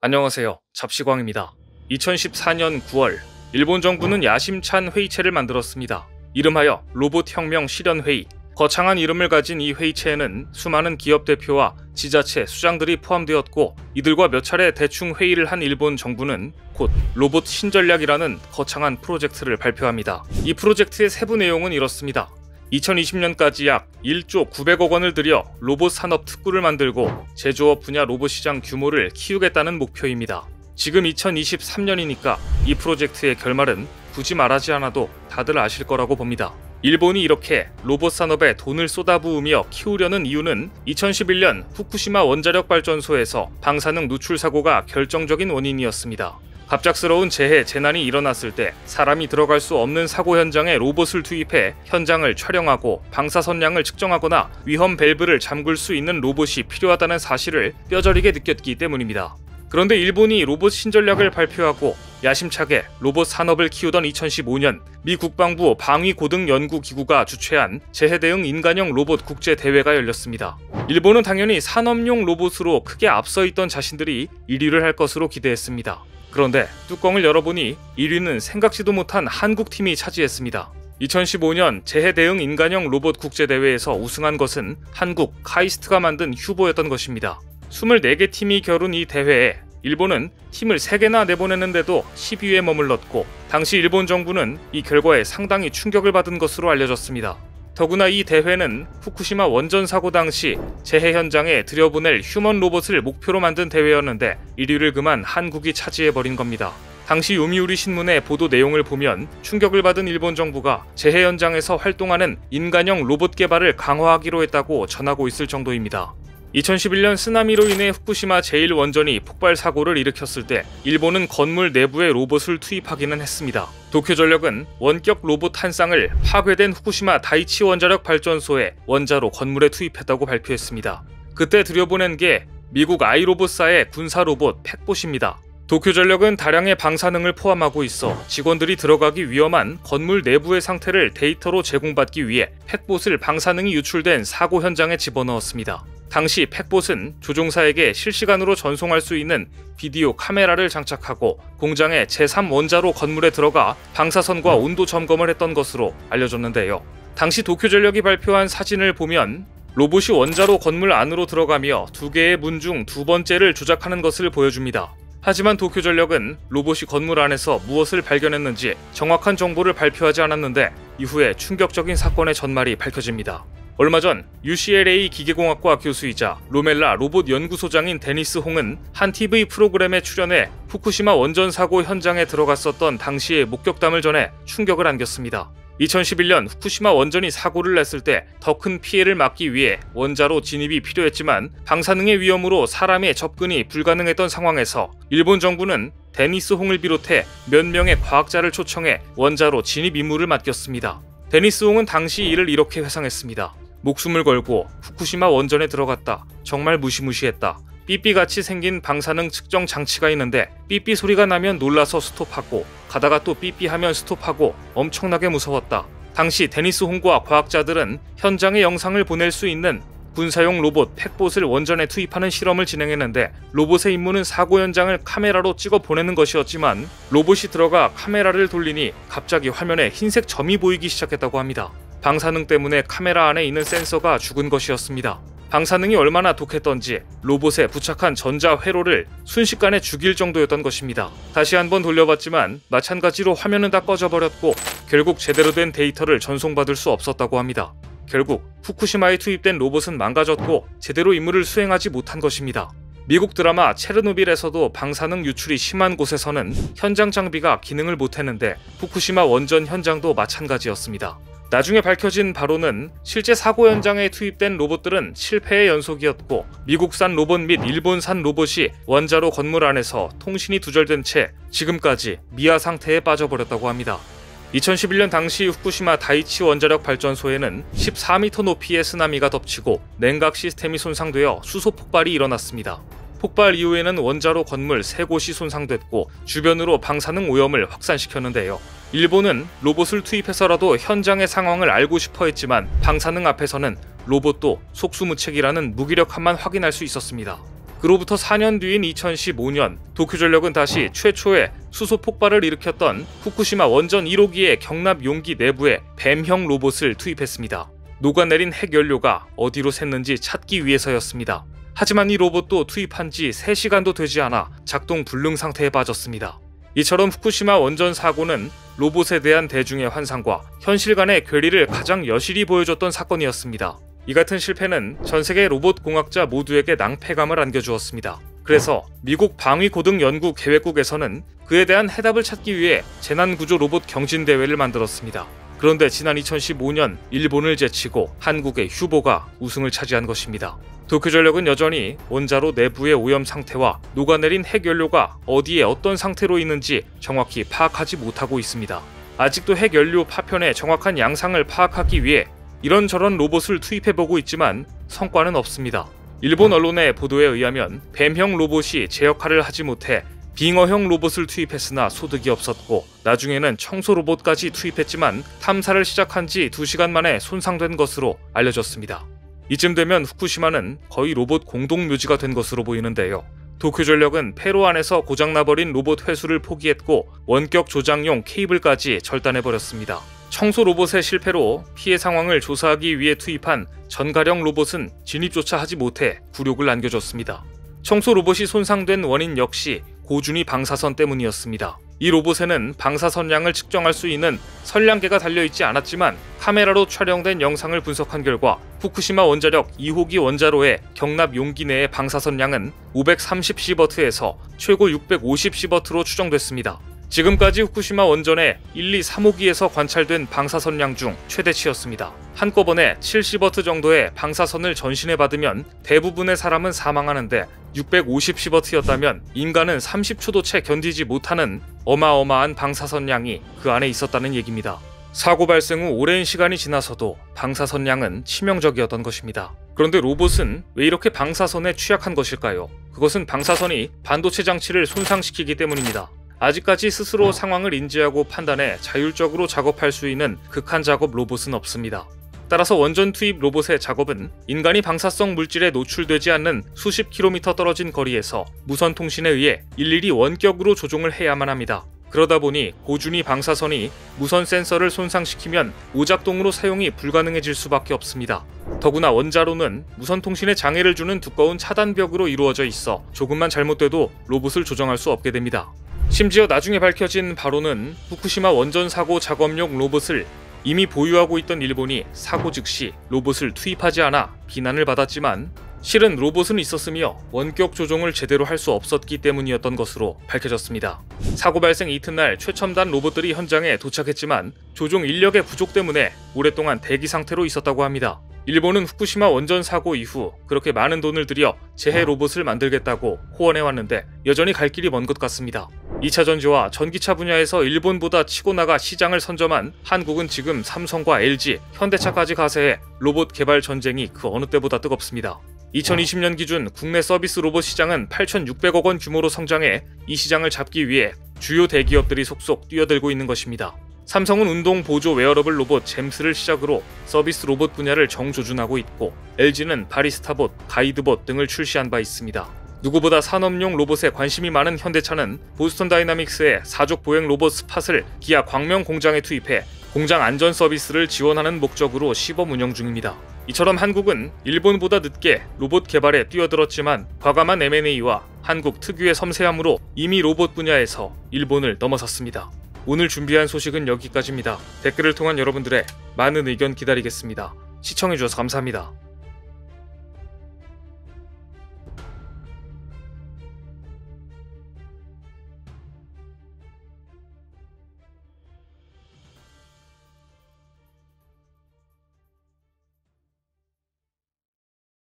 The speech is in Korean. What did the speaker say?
안녕하세요. 잡시광입니다. 2014년 9월, 일본 정부는 야심찬 회의체를 만들었습니다. 이름하여 로봇 혁명 실현 회의. 거창한 이름을 가진 이 회의체에는 수많은 기업 대표와 지자체, 수장들이 포함되었고 이들과 몇 차례 대충 회의를 한 일본 정부는 곧 로봇 신전략이라는 거창한 프로젝트를 발표합니다. 이 프로젝트의 세부 내용은 이렇습니다. 2020년까지 약 1조 900억 원을 들여 로봇 산업 특구를 만들고 제조업 분야 로봇 시장 규모를 키우겠다는 목표입니다. 지금 2023년이니까 이 프로젝트의 결말은 굳이 말하지 않아도 다들 아실 거라고 봅니다. 일본이 이렇게 로봇 산업에 돈을 쏟아부으며 키우려는 이유는 2011년 후쿠시마 원자력 발전소에서 방사능 누출 사고가 결정적인 원인이었습니다. 갑작스러운 재해, 재난이 일어났을 때 사람이 들어갈 수 없는 사고 현장에 로봇을 투입해 현장을 촬영하고 방사선량을 측정하거나 위험 밸브를 잠글 수 있는 로봇이 필요하다는 사실을 뼈저리게 느꼈기 때문입니다. 그런데 일본이 로봇 신전략을 발표하고 야심차게 로봇 산업을 키우던 2015년 미 국방부 방위고등연구기구가 주최한 재해 대응 인간형 로봇 국제 대회가 열렸습니다. 일본은 당연히 산업용 로봇으로 크게 앞서 있던 자신들이 1위를 할 것으로 기대했습니다. 그런데 뚜껑을 열어보니 1위는 생각지도 못한 한국 팀이 차지했습니다. 2015년 재해 대응 인간형 로봇 국제대회에서 우승한 것은 한국 카이스트가 만든 휴보였던 것입니다. 24개 팀이 겨룬 이 대회에 일본은 팀을 3개나 내보냈는데도 10위에 머물렀고 당시 일본 정부는 이 결과에 상당히 충격을 받은 것으로 알려졌습니다. 더구나 이 대회는 후쿠시마 원전 사고 당시 재해 현장에 들여보낼 휴먼 로봇을 목표로 만든 대회였는데 1위를 금한 한국이 차지해버린 겁니다. 당시 요미우리 신문의 보도 내용을 보면 충격을 받은 일본 정부가 재해 현장에서 활동하는 인간형 로봇 개발을 강화하기로 했다고 전하고 있을 정도입니다. 2011년 쓰나미로 인해 후쿠시마 제1원전이 폭발 사고를 일으켰을 때 일본은 건물 내부에 로봇을 투입하기는 했습니다. 도쿄전력은 원격 로봇 한 쌍을 파괴된 후쿠시마 다이치 원자력 발전소에 원자로 건물에 투입했다고 발표했습니다. 그때 들여보낸 게 미국 아이로봇사의 군사 로봇 팩봇입니다. 도쿄전력은 다량의 방사능을 포함하고 있어 직원들이 들어가기 위험한 건물 내부의 상태를 데이터로 제공받기 위해 팩봇을 방사능이 유출된 사고 현장에 집어넣었습니다. 당시 팩봇은 조종사에게 실시간으로 전송할 수 있는 비디오 카메라를 장착하고 공장의 제3원자로 건물에 들어가 방사선과 온도 점검을 했던 것으로 알려졌는데요. 당시 도쿄전력이 발표한 사진을 보면 로봇이 원자로 건물 안으로 들어가며 두 개의 문 중 두 번째를 조작하는 것을 보여줍니다. 하지만 도쿄전력은 로봇이 건물 안에서 무엇을 발견했는지 정확한 정보를 발표하지 않았는데 이후에 충격적인 사건의 전말이 밝혀집니다. 얼마 전 UCLA 기계공학과 교수이자 로멜라 로봇 연구소장인 데니스 홍은 한 TV 프로그램에 출연해 후쿠시마 원전 사고 현장에 들어갔었던 당시의 목격담을 전해 충격을 안겼습니다. 2011년 후쿠시마 원전이 사고를 냈을 때 더 큰 피해를 막기 위해 원자로 진입이 필요했지만 방사능의 위험으로 사람의 접근이 불가능했던 상황에서 일본 정부는 데니스 홍을 비롯해 몇 명의 과학자를 초청해 원자로 진입 임무를 맡겼습니다. 데니스 홍은 당시 이를 이렇게 회상했습니다. 목숨을 걸고 후쿠시마 원전에 들어갔다. 정말 무시무시했다. 삐삐같이 생긴 방사능 측정 장치가 있는데 삐삐 소리가 나면 놀라서 스톱하고 가다가 또 삐삐하면 스톱하고 엄청나게 무서웠다. 당시 데니스 홍과 과학자들은 현장의 영상을 보낼 수 있는 군사용 로봇 팩봇을 원전에 투입하는 실험을 진행했는데 로봇의 임무는 사고 현장을 카메라로 찍어 보내는 것이었지만 로봇이 들어가 카메라를 돌리니 갑자기 화면에 흰색 점이 보이기 시작했다고 합니다. 방사능 때문에 카메라 안에 있는 센서가 죽은 것이었습니다. 방사능이 얼마나 독했던지 로봇에 부착한 전자 회로를 순식간에 죽일 정도였던 것입니다. 다시 한번 돌려봤지만 마찬가지로 화면은 다 꺼져버렸고 결국 제대로 된 데이터를 전송받을 수 없었다고 합니다. 결국 후쿠시마에 투입된 로봇은 망가졌고 제대로 임무를 수행하지 못한 것입니다. 미국 드라마 체르노빌에서도 방사능 유출이 심한 곳에서는 현장 장비가 기능을 못했는데 후쿠시마 원전 현장도 마찬가지였습니다. 나중에 밝혀진 바로는 실제 사고 현장에 투입된 로봇들은 실패의 연속이었고 미국산 로봇 및 일본산 로봇이 원자로 건물 안에서 통신이 두절된 채 지금까지 미아 상태에 빠져버렸다고 합니다. 2011년 당시 후쿠시마 다이치 원자력 발전소에는 14m 높이의 쓰나미가 덮치고 냉각 시스템이 손상되어 수소 폭발이 일어났습니다. 폭발 이후에는 원자로 건물 3곳이 손상됐고 주변으로 방사능 오염을 확산시켰는데요. 일본은 로봇을 투입해서라도 현장의 상황을 알고 싶어 했지만 방사능 앞에서는 로봇도 속수무책이라는 무기력함만 확인할 수 있었습니다. 그로부터 4년 뒤인 2015년 도쿄전력은 다시 최초의 수소 폭발을 일으켰던 후쿠시마 원전 1호기의 경납 용기 내부에 뱀형 로봇을 투입했습니다. 녹아내린 핵연료가 어디로 샜는지 찾기 위해서였습니다. 하지만 이 로봇도 투입한 지 3시간도 되지 않아 작동 불능 상태에 빠졌습니다. 이처럼 후쿠시마 원전 사고는 로봇에 대한 대중의 환상과 현실 간의 괴리를 가장 여실히 보여줬던 사건이었습니다. 이 같은 실패는 전 세계 로봇 공학자 모두에게 낭패감을 안겨주었습니다. 그래서 미국 방위고등연구계획국에서는 그에 대한 해답을 찾기 위해 재난구조 로봇 경진대회를 만들었습니다. 그런데 지난 2015년 일본을 제치고 한국의 휴보가 우승을 차지한 것입니다. 도쿄전력은 여전히 원자로 내부의 오염 상태와 녹아내린 핵연료가 어디에 어떤 상태로 있는지 정확히 파악하지 못하고 있습니다. 아직도 핵연료 파편의 정확한 양상을 파악하기 위해 이런저런 로봇을 투입해보고 있지만 성과는 없습니다. 일본 언론의 보도에 의하면 뱀형 로봇이 제 역할을 하지 못해 빙어형 로봇을 투입했으나 소득이 없었고 나중에는 청소 로봇까지 투입했지만 탐사를 시작한 지 2시간 만에 손상된 것으로 알려졌습니다. 이쯤 되면 후쿠시마는 거의 로봇 공동 묘지가 된 것으로 보이는데요. 도쿄전력은 폐로 안에서 고장나버린 로봇 회수를 포기했고 원격 조장용 케이블까지 절단해버렸습니다. 청소 로봇의 실패로 피해 상황을 조사하기 위해 투입한 전가령 로봇은 진입조차 하지 못해 굴욕을 남겨줬습니다. 청소 로봇이 손상된 원인 역시 고준위 방사선 때문이었습니다. 이 로봇에는 방사선량을 측정할 수 있는 선량계가 달려있지 않았지만 카메라로 촬영된 영상을 분석한 결과 후쿠시마 원자력 2호기 원자로의 경납 용기 내의 방사선량은 530시버트에서 최고 650시버트로 추정됐습니다. 지금까지 후쿠시마 원전의 1, 2, 3호기에서 관찰된 방사선량 중 최대치였습니다. 한꺼번에 7시버트 정도의 방사선을 전신에 받으면 대부분의 사람은 사망하는데 650시버트였다면 인간은 30초도 채 견디지 못하는 어마어마한 방사선량이 그 안에 있었다는 얘기입니다. 사고 발생 후 오랜 시간이 지나서도 방사선량은 치명적이었던 것입니다. 그런데 로봇은 왜 이렇게 방사선에 취약한 것일까요? 그것은 방사선이 반도체 장치를 손상시키기 때문입니다. 아직까지 스스로 상황을 인지하고 판단해 자율적으로 작업할 수 있는 극한 작업 로봇은 없습니다. 따라서 원전 투입 로봇의 작업은 인간이 방사성 물질에 노출되지 않는 수십 킬로미터 떨어진 거리에서 무선 통신에 의해 일일이 원격으로 조종을 해야만 합니다. 그러다 보니 고준위 방사선이 무선 센서를 손상시키면 오작동으로 사용이 불가능해질 수밖에 없습니다. 더구나 원자로는 무선 통신에 장애를 주는 두꺼운 차단벽으로 이루어져 있어 조금만 잘못돼도 로봇을 조정할 수 없게 됩니다. 심지어 나중에 밝혀진 바로는 후쿠시마 원전 사고 작업용 로봇을 이미 보유하고 있던 일본이 사고 즉시 로봇을 투입하지 않아 비난을 받았지만 실은 로봇은 있었으며 원격 조종을 제대로 할 수 없었기 때문이었던 것으로 밝혀졌습니다. 사고 발생 이튿날 최첨단 로봇들이 현장에 도착했지만 조종 인력의 부족 때문에 오랫동안 대기 상태로 있었다고 합니다. 일본은 후쿠시마 원전 사고 이후 그렇게 많은 돈을 들여 재해 로봇을 만들겠다고 호언해 왔는데 여전히 갈 길이 먼 것 같습니다. 2차 전지와 전기차 분야에서 일본보다 치고 나가 시장을 선점한 한국은 지금 삼성과 LG, 현대차까지 가세해 로봇 개발 전쟁이 그 어느 때보다 뜨겁습니다. 2020년 기준 국내 서비스 로봇 시장은 8,600억 원 규모로 성장해 이 시장을 잡기 위해 주요 대기업들이 속속 뛰어들고 있는 것입니다. 삼성은 운동 보조 웨어러블 로봇 젬스를 시작으로 서비스 로봇 분야를 정조준하고 있고 LG는 바리스타봇, 가이드봇 등을 출시한 바 있습니다. 누구보다 산업용 로봇에 관심이 많은 현대차는 보스턴 다이나믹스의 사족 보행 로봇 스팟을 기아 광명 공장에 투입해 공장 안전 서비스를 지원하는 목적으로 시범 운영 중입니다. 이처럼 한국은 일본보다 늦게 로봇 개발에 뛰어들었지만 과감한 M&A와 한국 특유의 섬세함으로 이미 로봇 분야에서 일본을 넘어섰습니다. 오늘 준비한 소식은 여기까지입니다. 댓글을 통한 여러분들의 많은 의견 기다리겠습니다. 시청해주셔서 감사합니다.